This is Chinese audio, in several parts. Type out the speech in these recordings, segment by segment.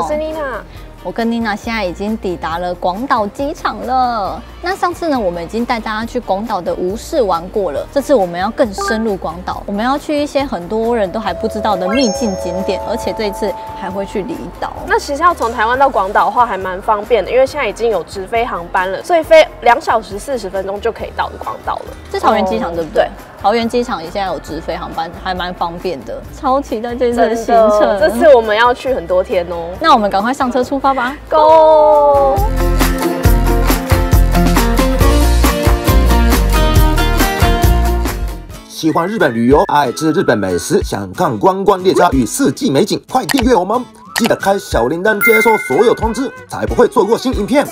我是妮娜。我跟妮娜现在已经抵达了广岛机场了。那上次呢，我们已经带大家去广岛的吴市玩过了。这次我们要更深入广岛，我们要去一些很多人都还不知道的秘境景点，而且这一次还会去离岛。那其实要从台湾到广岛的话，还蛮方便的，因为现在已经有直飞航班了，所以飞两小时四十分钟就可以到广岛了。是桃园机场对不对？对桃园机场也现在有直飞航班，还蛮方便的。超期待这次的真行程。的，这次我们要去很多天哦。那我们赶快上车出发吧。Go！喜欢日本旅游、爱吃日本美食、想看观光列车与四季美景，快订阅我们！记得开小铃铛，接收所有通知，才不会错过新影片。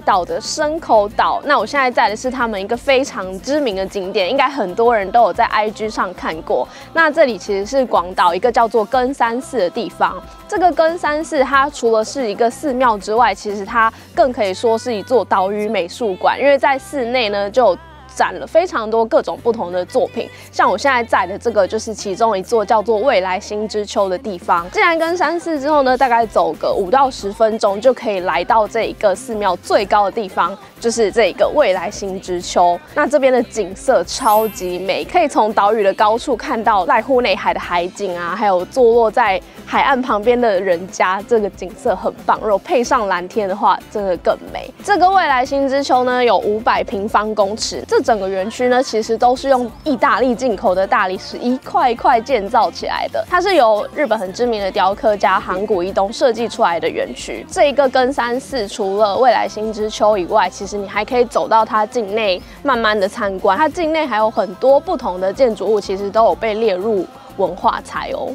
岛的深口岛，那我现在在的是他们一个非常知名的景点，应该很多人都有在 IG 上看过。那这里其实是广岛一个叫做根山寺的地方。这个根山寺它除了是一个寺庙之外，其实它更可以说是一座岛屿美术馆，因为在寺内呢就有展了非常多各种不同的作品，像我现在在的这个就是其中一座叫做未来新之丘的地方。进来跟山寺之后呢，大概走个五到十分钟就可以来到这一个寺庙最高的地方，就是这一个未来新之丘。那这边的景色超级美，可以从岛屿的高处看到濑户内海的海景啊，还有坐落在海岸旁边的人家，这个景色很棒。如果配上蓝天的话，真的更美。这个未来新之丘呢，有五百平方公尺，这整个园区呢，其实都是用意大利进口的大理石一块一块建造起来的。它是由日本很知名的雕刻家韩谷一东设计出来的园区。这一个根山寺除了未来新之丘以外，其实你还可以走到它境内慢慢的参观。它境内还有很多不同的建筑物，其实都有被列入文化财哦。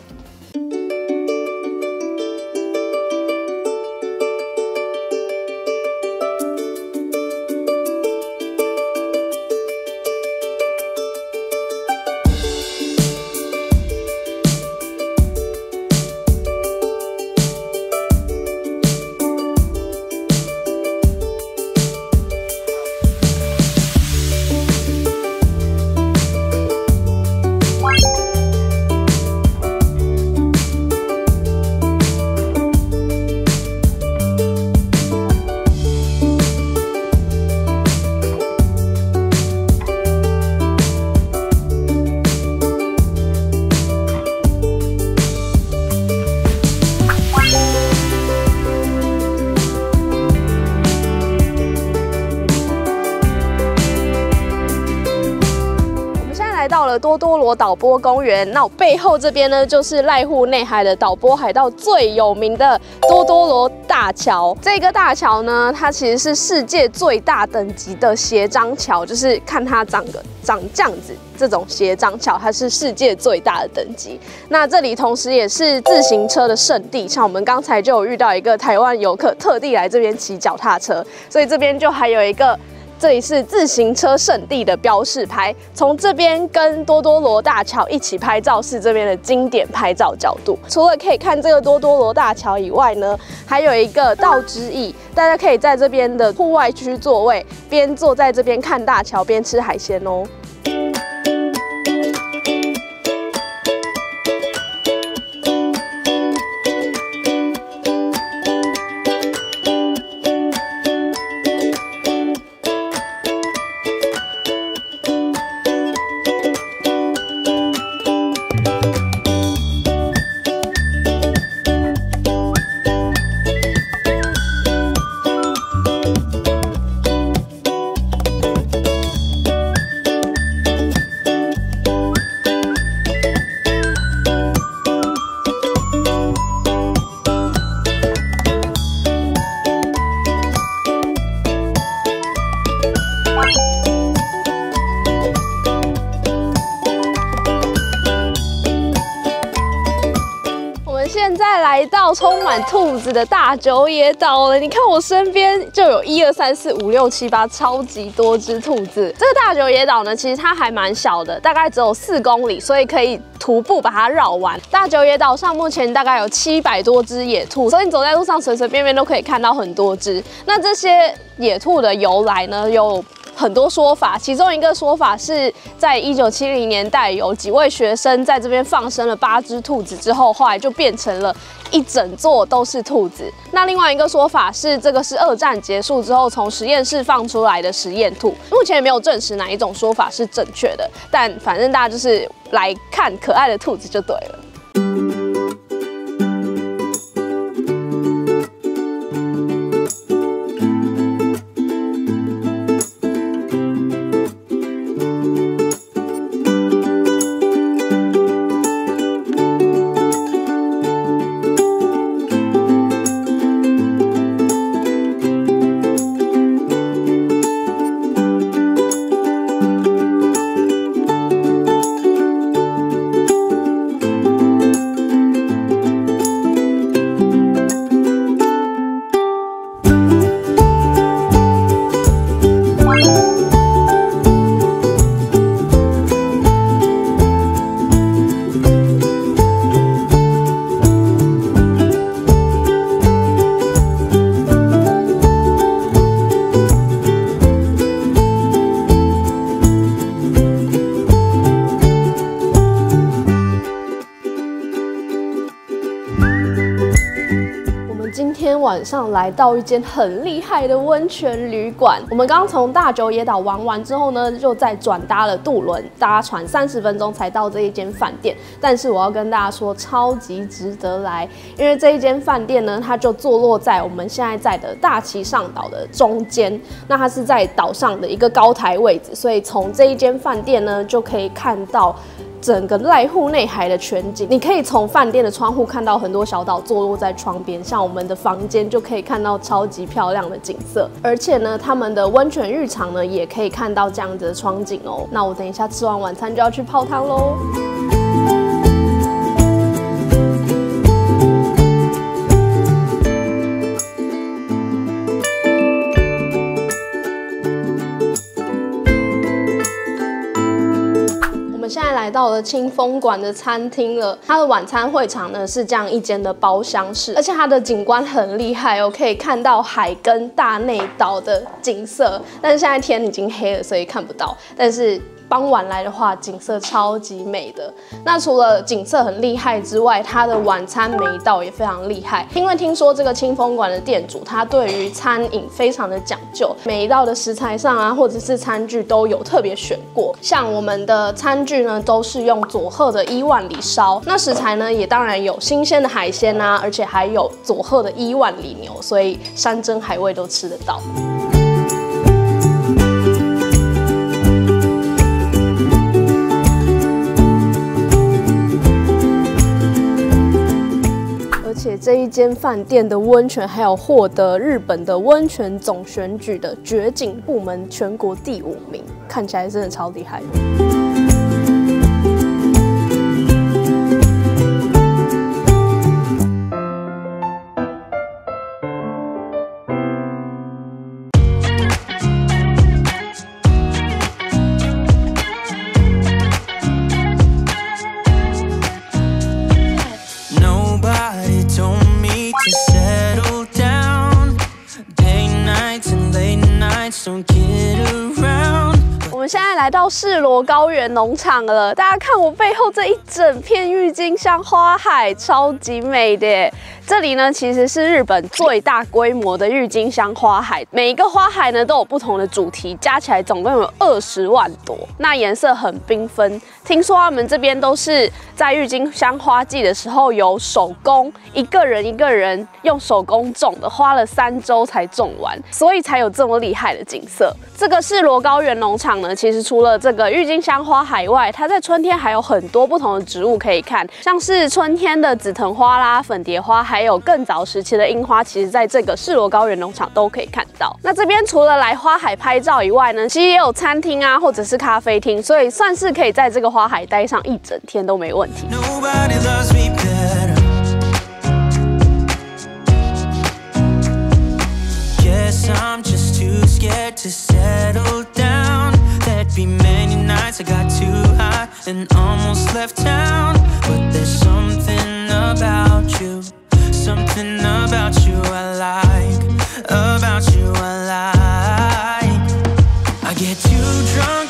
多多罗岛波公园，那我背后这边呢，就是濑户内海的岛波海盗最有名的多多罗大桥。这个大桥呢，它其实是世界最大等级的斜张桥，就是看它长个长这样子，这种斜张桥它是世界最大的等级。那这里同时也是自行车的圣地，像我们刚才就有遇到一个台湾游客特地来这边骑脚踏车，所以这边就还有一个。这里是自行车圣地的标示牌，从这边跟多多罗大桥一起拍照是这边的经典拍照角度。除了可以看这个多多罗大桥以外呢，还有一个道之翼，大家可以在这边的户外区座位，边坐在这边看大桥，边吃海鲜哦。大久野岛了。你看我身边就有一二三四五六七八，超级多只兔子。这个大久野岛呢，其实它还蛮小的，大概只有四公里，所以可以徒步把它绕完。大久野岛上目前大概有七百多只野兔，所以你走在路上随随便便都可以看到很多只。那这些野兔的由来呢，有。很多说法，其中一个说法是在一九七零年代，有几位学生在这边放生了八只兔子之后，后来就变成了一整座都是兔子。那另外一个说法是，这个是二战结束之后从实验室放出来的实验兔，目前也没有证实哪一种说法是正确的，但反正大家就是来看可爱的兔子就对了。来到一间很厉害的温泉旅馆。我们刚从大久野岛玩完之后呢，就再转搭了渡轮，搭船三十分钟才到这一间饭店。但是我要跟大家说，超级值得来，因为这一间饭店呢，它就坐落在我们现在在的大崎上岛的中间。那它是在岛上的一个高台位置，所以从这一间饭店呢，就可以看到。整个濑户内海的全景，你可以从饭店的窗户看到很多小岛坐落在窗边，像我们的房间就可以看到超级漂亮的景色。而且呢，他们的温泉浴场呢，也可以看到这样子的窗景哦。那我等一下吃完晚餐就要去泡汤喽。来到了清风馆的餐厅了，它的晚餐会场呢是这样一间的包厢式，而且它的景观很厉害哦，可以看到海跟大内岛的景色。但是现在天已经黑了，所以看不到。但是傍晚来的话，景色超级美的。那除了景色很厉害之外，它的晚餐每一道也非常厉害。因为听说这个清风馆的店主，他对于餐饮非常的讲究，每一道的食材上啊，或者是餐具都有特别选过。像我们的餐具呢，都是用佐贺的伊万里烧。那食材呢，也当然有新鲜的海鲜啊，而且还有佐贺的伊万里牛，所以山珍海味都吃得到。且这一间饭店的温泉还有获得日本的温泉总选举的绝景部门全国第五名，看起来真的超厉害。是罗高原农场了，大家看我背后这一整片郁金香花海，超级美的。这里呢其实是日本最大规模的郁金香花海，每一个花海呢都有不同的主题，加起来总共有二十万朵，那颜色很缤纷。听说他们这边都是在郁金香花季的时候有手工，一个人一个人用手工种的，花了三周才种完，所以才有这么厉害的景色。这个是罗高原农场呢，其实除了这个郁郁金香花海外它在春天还有很多不同的植物可以看像是春天的紫藤花啦粉蝶花还有更早时期的樱花其实在这个世罗高原农场都可以看到。那这边除了来花海拍照以外呢其实也有餐厅啊或者是咖啡厅所以算是可以在这个花海待上一整天都没问题。nights I got too high and almost left town. But there's something about you, something about you I like, about you I like. I get too drunk.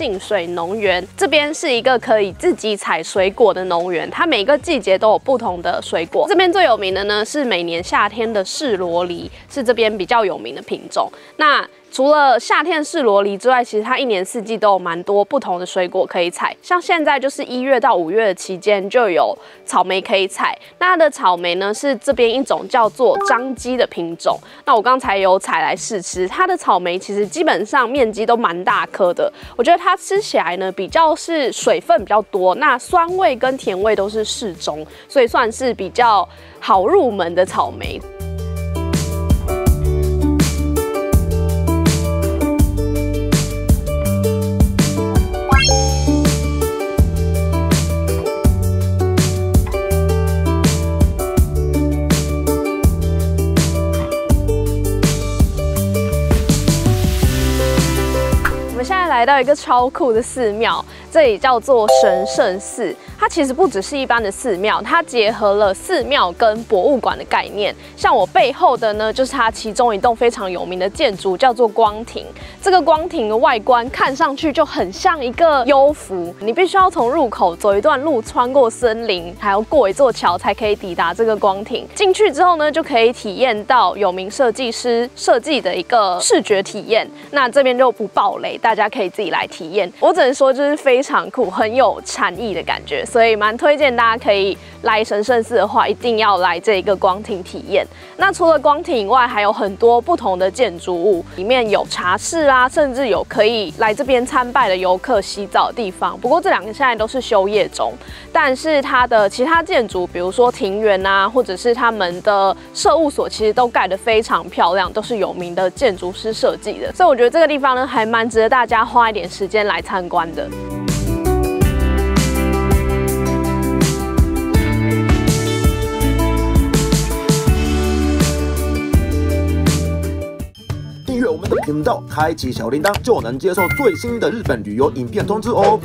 杏水农园，这边是一个可以自己采水果的农园，它每个季节都有不同的水果。这边最有名的呢是每年夏天的士罗梨，是这边比较有名的品种。那除了夏天是罗梨之外，其实它一年四季都有蛮多不同的水果可以采。像现在就是一月到五月的期间就有草莓可以采。那它的草莓呢是这边一种叫做张基的品种。那我刚才有采来试吃，它的草莓其实基本上面积都蛮大颗的。我觉得它吃起来呢比较是水分比较多，那酸味跟甜味都是适中，所以算是比较好入门的草莓。到一个超酷的寺庙，这里叫做神圣寺。它其实不只是一般的寺庙，它结合了寺庙跟博物馆的概念。像我背后的呢，就是它其中一栋非常有名的建筑，叫做光亭。这个光亭的外观看上去就很像一个幽浮，你必须要从入口走一段路，穿过森林，还要过一座桥，才可以抵达这个光亭。进去之后呢，就可以体验到有名设计师设计的一个视觉体验。那这边就不爆雷，大家可以自己来体验。我只能说，就是非常酷，很有禅意的感觉，所以蛮推荐大家可以来神圣寺的话，一定要来这一个光庭体验。那除了光庭以外，还有很多不同的建筑物，里面有茶室啊，甚至有可以来这边参拜的游客洗澡的地方。不过这两个现在都是休业中，但是它的其他建筑，比如说庭园啊，或者是他们的社务所，其实都盖得非常漂亮，都是有名的建筑师设计的。所以我觉得这个地方呢，还蛮值得大家花花一点时间来参观的。订阅我们的频道，开启小铃铛，就能接受最新的日本旅游影片通知哦。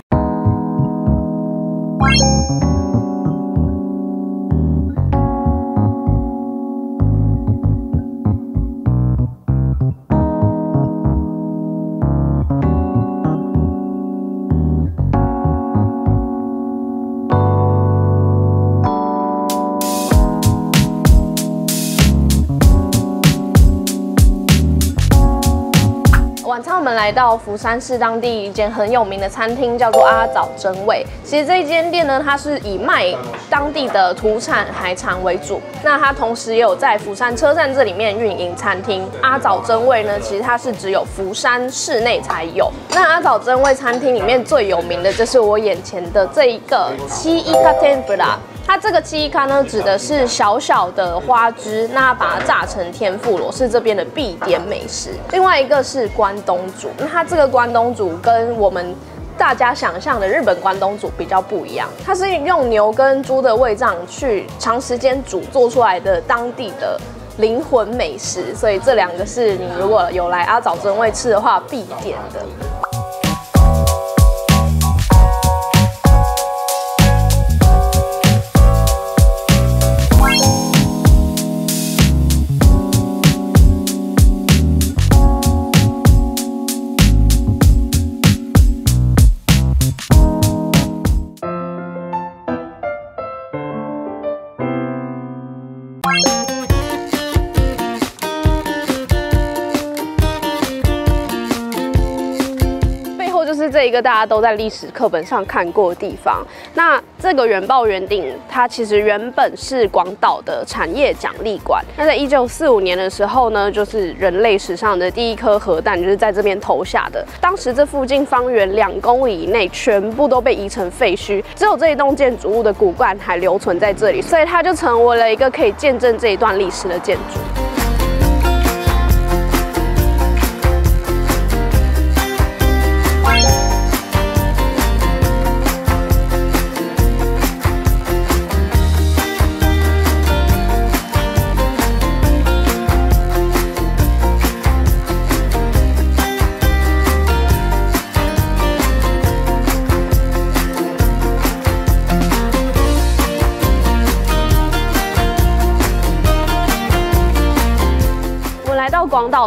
来到福山市当地一间很有名的餐厅，叫做阿早真味。其实这一间店呢，它是以卖当地的土产海产为主。那它同时也有在福山车站这里面运营餐厅。阿早真味呢，其实它是只有福山市内才有。那阿早真味餐厅里面最有名的就是我眼前的这一个七一卡 tempura。它这个七咖呢，指的是小小的花枝，那把它炸成天妇罗，是这边的必点美食。另外一个是关东煮，那它这个关东煮跟我们大家想象的日本关东煮比较不一样，它是用牛跟猪的胃脏去长时间煮做出来的当地的灵魂美食，所以这两个是你如果有来阿早真味吃的话必点的。个大家都在历史课本上看过的地方。那这个原爆圆顶，它其实原本是广岛的产业奖励馆。那在一九四五年的时候呢，就是人类史上的第一颗核弹就是在这边投下的。当时这附近方圆两公里以内全部都被夷成废墟，只有这一栋建筑物的骨干还留存在这里，所以它就成为了一个可以见证这一段历史的建筑。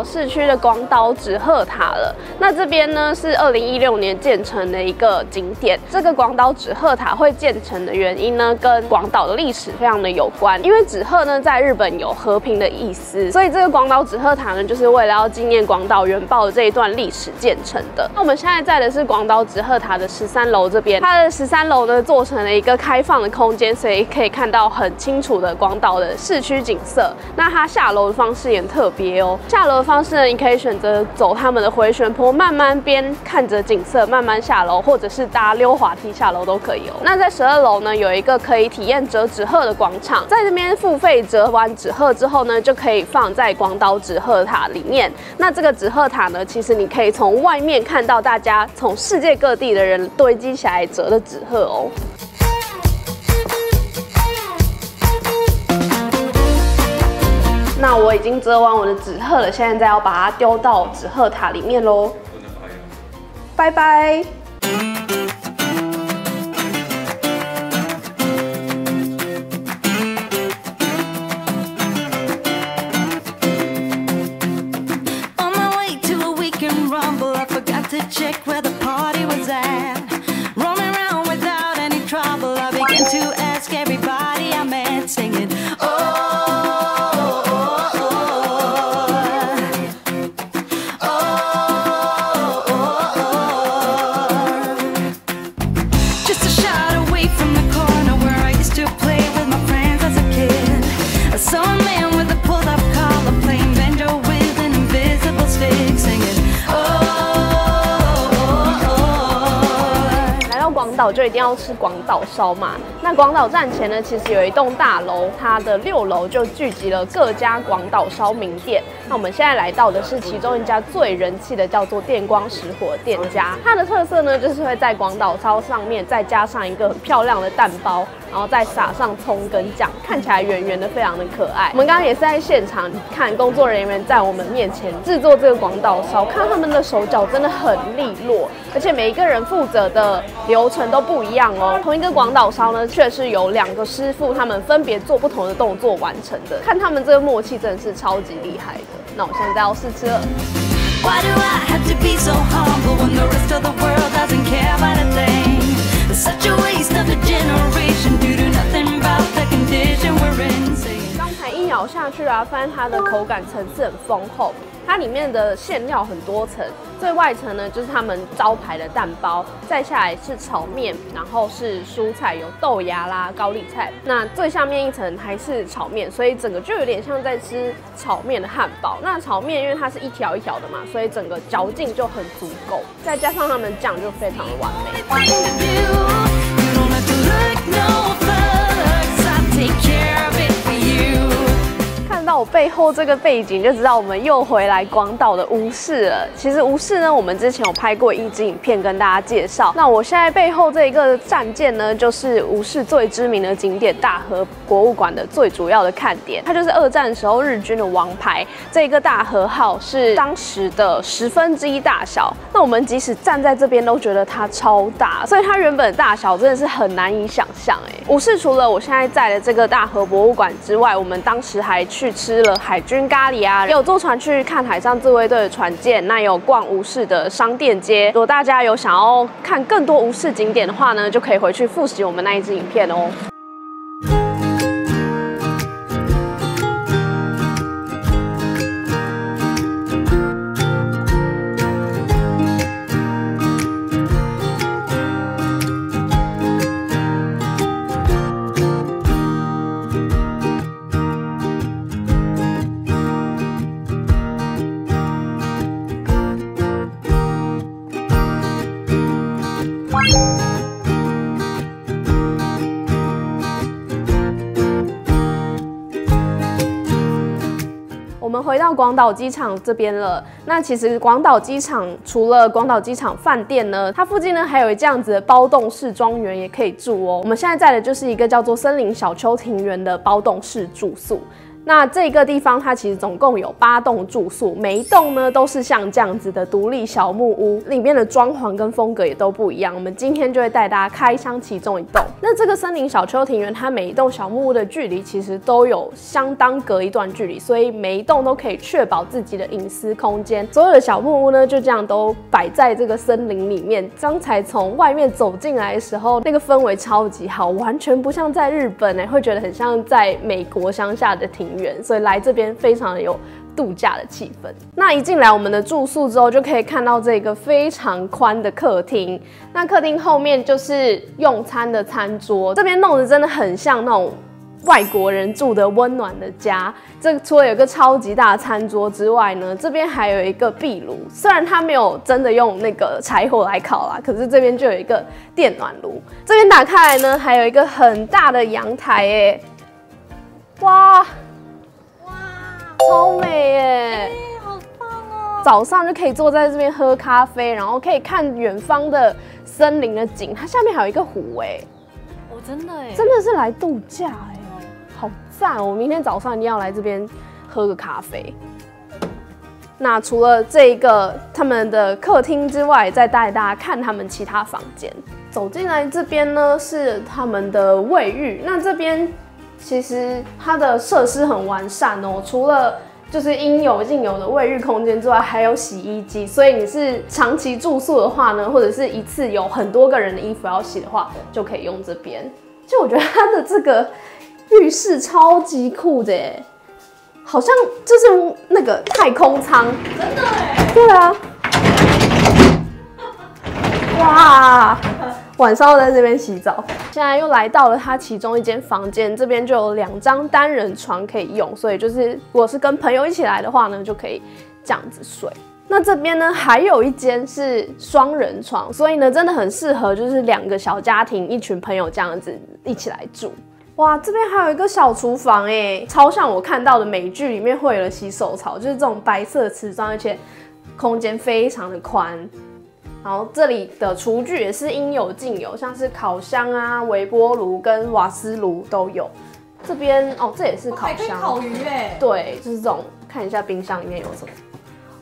市区的广岛纸鹤塔了。那这边呢是二零一六年建成的一个景点。这个广岛纸鹤塔会建成的原因呢，跟广岛的历史非常的有关。因为纸鹤呢在日本有和平的意思，所以这个广岛纸鹤塔呢就是为了要纪念广岛原爆的这一段历史建成的。那我们现在在的是广岛纸鹤塔的十三楼这边，它的十三楼呢做成了一个开放的空间，所以可以看到很清楚的广岛的市区景色。那它下楼的方式也很特别哦，下楼方式呢，你可以选择走他们的回旋坡，慢慢边看着景色慢慢下楼，或者是搭溜滑梯下楼都可以哦。那在十二楼呢，有一个可以体验折纸鹤的广场，在这边付费折完纸鹤之后呢，就可以放在广岛纸鹤塔里面。那这个纸鹤塔呢，其实你可以从外面看到大家从世界各地的人堆积起来折的纸鹤哦。那我已经折完我的纸鹤了，现在要把它丢到纸鹤塔里面喽。拜拜。Just a shot away from the corner where I used to play with my friends as a kid. I saw a man with a pulled up collar playing banjo with an invisible stick, singing, Oh, oh, oh, 来到广岛就一定要吃广岛烧嘛。 那广岛站前呢，其实有一栋大楼，它的六楼就聚集了各家广岛烧名店。那我们现在来到的是其中一家最人气的，叫做电光石火店家。它的特色呢，就是会在广岛烧上面再加上一个很漂亮的蛋包，然后再撒上葱跟酱，看起来圆圆的，非常的可爱。我们刚刚也是在现场看工作人员在我们面前制作这个广岛烧，看他们的手脚真的很利落，而且每一个人负责的流程都不一样哦。同一个广岛烧呢，却是由两个师傅他们分别做不同的动作完成的，看他们这个默契真的是超级厉害的。那我现在要试吃了。Why do I have to be so humble when the rest of the world doesn't care about a thing? Such a 咬下去啊，发现它的口感层次很丰厚，它里面的馅料很多层，最外层呢就是他们招牌的蛋包，再下来是炒面，然后是蔬菜，有豆芽啦、高丽菜，那最下面一层还是炒面，所以整个就有点像在吃炒面的汉堡。那炒面因为它是一条一条的嘛，所以整个嚼劲就很足够，再加上他们酱就非常的完美。到我背后这个背景，就知道我们又回来广岛的吴市了。其实吴市呢，我们之前有拍过一支影片跟大家介绍。那我现在背后这一个战舰呢，就是吴市最知名的景点大和博物馆的最主要的看点。它就是二战时候日军的王牌。这一个大和号是当时的十分之一大小。那我们即使站在这边都觉得它超大，所以它原本的大小真的是很难以想象哎。吴市除了我现在在的这个大和博物馆之外，我们当时还去吃了海军咖喱啊，有坐船去看海上自卫队的船舰，那有逛吴市的商店街。如果大家有想要看更多吴市景点的话呢，就可以回去复习我们那一支影片哦。回到广岛机场这边了。那其实广岛机场除了广岛机场饭店呢，它附近呢还有这样子的包栋式庄园也可以住哦。我们现在在的就是一个叫做森林小丘庭园的包栋式住宿。那这个地方它其实总共有八栋住宿，每一栋呢都是像这样子的独立小木屋，里面的装潢跟风格也都不一样。我们今天就会带大家开箱其中一栋。那这个森林小丘庭园，它每一栋小木屋的距离其实都有相当隔一段距离，所以每一栋都可以确保自己的隐私空间。所有的小木屋呢就这样都摆在这个森林里面。刚才从外面走进来的时候，那个氛围超级好，完全不像在日本哎、会觉得很像在美国乡下的庭所以来这边非常的有度假的气氛。那一进来我们的住宿之后，就可以看到这个非常宽的客厅。那客厅后面就是用餐的餐桌，这边弄得真的很像那种。外国人住的温暖的家，这除了有个超级大的餐桌之外呢，这边还有一个壁炉。虽然它没有真的用那个柴火来烤啦，可是这边就有一个电暖炉。这边打开来呢，还有一个很大的阳台，哎，哇，超美耶！好棒哦！早上就可以坐在这边喝咖啡，然后可以看远方的森林的景。它下面还有一个湖，哎，哦，真的哎，真的是来度假哎，好赞！我明天早上一定要来这边喝个咖啡。那除了这个他们的客厅之外，再带大家看他们其他房间。走进来这边呢是他们的卫浴，那这边其实它的设施很完善哦，除了就是应有尽有的卫浴空间之外，还有洗衣机，所以你是长期住宿的话呢，或者是一次有很多个人的衣服要洗的话，就可以用这边。就我觉得它的这个浴室超级酷的，好像就是那个太空舱，真的哎，对啊，哇，晚上在这边洗澡，现在又来到了它其中一间房间，这边就有两张单人床可以用，所以就是如果是跟朋友一起来的话呢，就可以这样子睡。那这边呢，还有一间是双人床，所以呢，真的很适合就是两个小家庭、一群朋友这样子一起来住。哇，这边还有一个小厨房哎，超像我看到的美剧里面会有的洗手槽，就是这种白色瓷砖，而且空间非常的宽。然后这里的厨具也是应有尽有，像是烤箱啊、微波炉跟瓦斯炉都有。这边哦，这也是烤箱，烤鱼哎，对，就是这种。看一下冰箱里面有什么。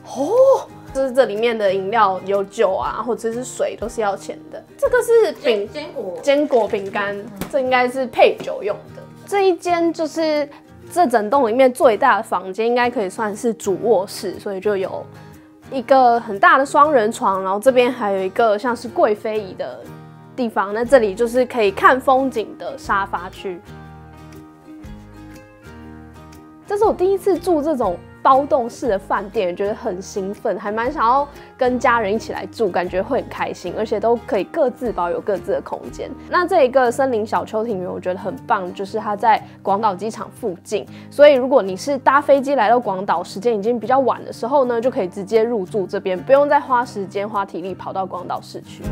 哦，就是这里面的饮料有酒啊，或者是水都是要钱的。这个是饼坚果坚果饼干，这应该是配酒用的。这一间就是这整栋里面最大的房间，应该可以算是主卧室，所以就有一个很大的双人床，然后这边还有一个像是贵妃椅的地方。那这里就是可以看风景的沙发区。这是我第一次住这种包栋式的饭店，觉得很兴奋，还蛮想要跟家人一起来住，感觉会很开心，而且都可以各自保有各自的空间。那这一个森林小丘庭园，我觉得很棒，就是它在广岛机场附近，所以如果你是搭飞机来到广岛，时间已经比较晚的时候呢，就可以直接入住这边，不用再花时间花体力跑到广岛市区。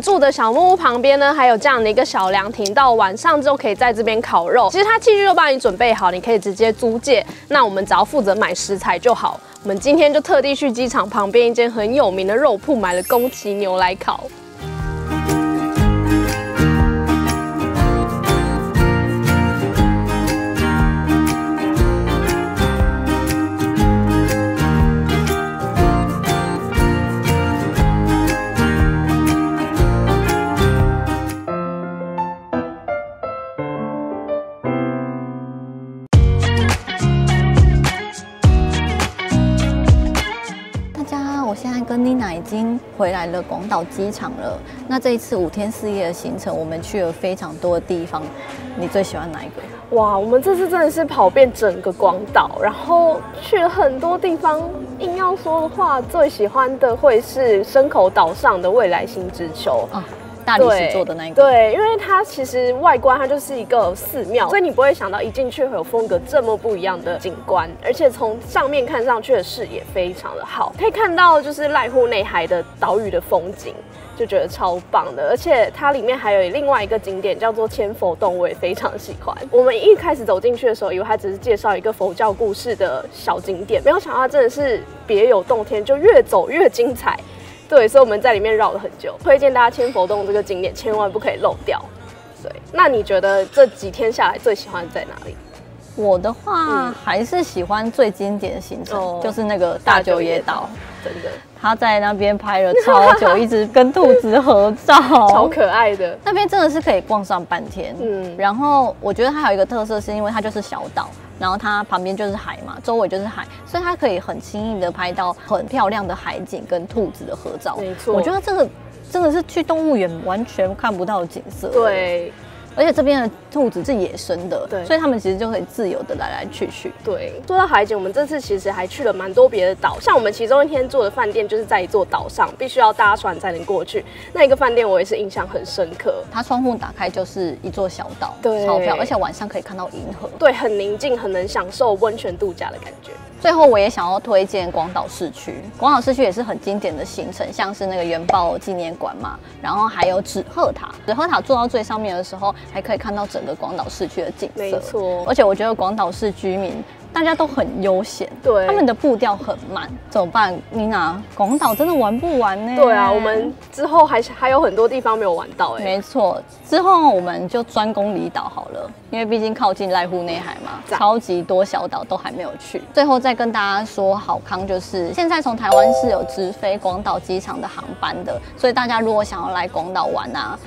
住的小木屋旁边呢，还有这样的一个小凉亭，到晚上就可以在这边烤肉。其实它器具都帮你准备好，你可以直接租借。那我们只要负责买食材就好。我们今天就特地去机场旁边一间很有名的肉铺买了宫崎牛来烤。经回来了广岛机场了。那这一次五天四夜的行程，我们去了非常多的地方。你最喜欢哪一个？哇，我们这次真的是跑遍整个广岛，然后去了很多地方。硬要说的话，最喜欢的会是深口岛上的未来星之丘。啊，大理石做的那一个。对，因为它其实外观它就是一个寺庙，所以你不会想到一进去会有风格这么不一样的景观，而且从上面看上去的视野非常的好，可以看到就是濑户内海的岛屿的风景。就觉得超棒的，而且它里面还有另外一个景点叫做千佛洞，我也非常喜欢。我们一开始走进去的时候，以为它只是介绍一个佛教故事的小景点，没有想到真的是别有洞天，就越走越精彩。对，所以我们在里面绕了很久。推荐大家千佛洞这个景点千万不可以漏掉。对，那你觉得这几天下来最喜欢在哪里？我的话还是喜欢最经典的行程，哦就是那个大久野岛。真的他在那边拍了超久，一直跟兔子合照，超可爱的。那边真的是可以逛上半天。嗯嗯，然后我觉得它有一个特色，是因为它就是小岛，然后它旁边就是海嘛，周围就是海，所以它可以很轻易的拍到很漂亮的海景跟兔子的合照。没错我觉得这个真的是去动物园完全看不到的景色。。对而且这边的兔子是野生的，对所以它们其实就可以自由的来来去去。对，说到海景，我们这次其实还去了蛮多别的岛，像我们其中一天住的饭店就是在一座岛上，必须要搭船才能过去。那一个饭店我也是印象很深刻，它窗户打开就是一座小岛，对超漂亮，而且晚上可以看到银河。对，很宁静，很能享受温泉度假的感觉。最后，我也想要推荐广岛市区。广岛市区也是很经典的行程，像是那个原爆纪念馆嘛，然后还有纸鹤塔。纸鹤塔坐到最上面的时候，还可以看到整个广岛市区的景色。没错而且我觉得广岛市居民大家都很悠闲，对他们的步调很慢。怎么办，妮娜？广岛真的玩不完呢。对啊，我们之后还还有很多地方没有玩到哎、没错，之后我们就专攻离岛好了，因为毕竟靠近濑户内海嘛，超级多小岛都还没有去。最后再跟大家说好康，就是现在从台湾是有直飞广岛机场的航班的，所以大家如果想要来广岛玩啊。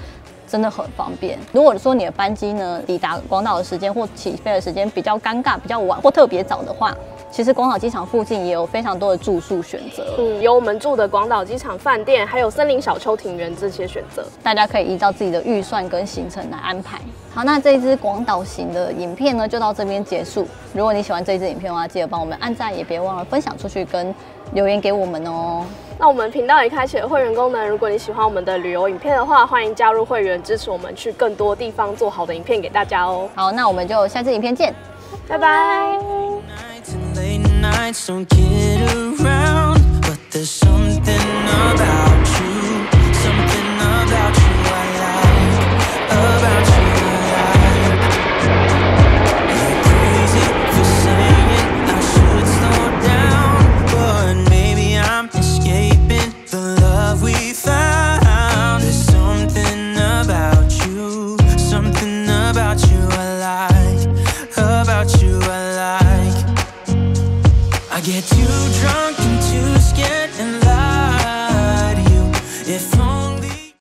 真的很方便。如果说你的班机呢抵达广岛的时间或起飞的时间比较尴尬、比较晚或特别早的话，其实广岛机场附近也有非常多的住宿选择。嗯，有我们住的广岛机场饭店，还有森林小丘庭园这些选择。大家可以依照自己的预算跟行程来安排。好，那这一支广岛行的影片呢，就到这边结束。如果你喜欢这一支影片的话，记得帮我们按赞，也别忘了分享出去跟留言给我们哦。那我们频道也开启了会员功能，如果你喜欢我们的旅游影片的话，欢迎加入会员，支持我们去更多地方做好的影片给大家哦。好，那我们就下次影片见。拜拜。nights and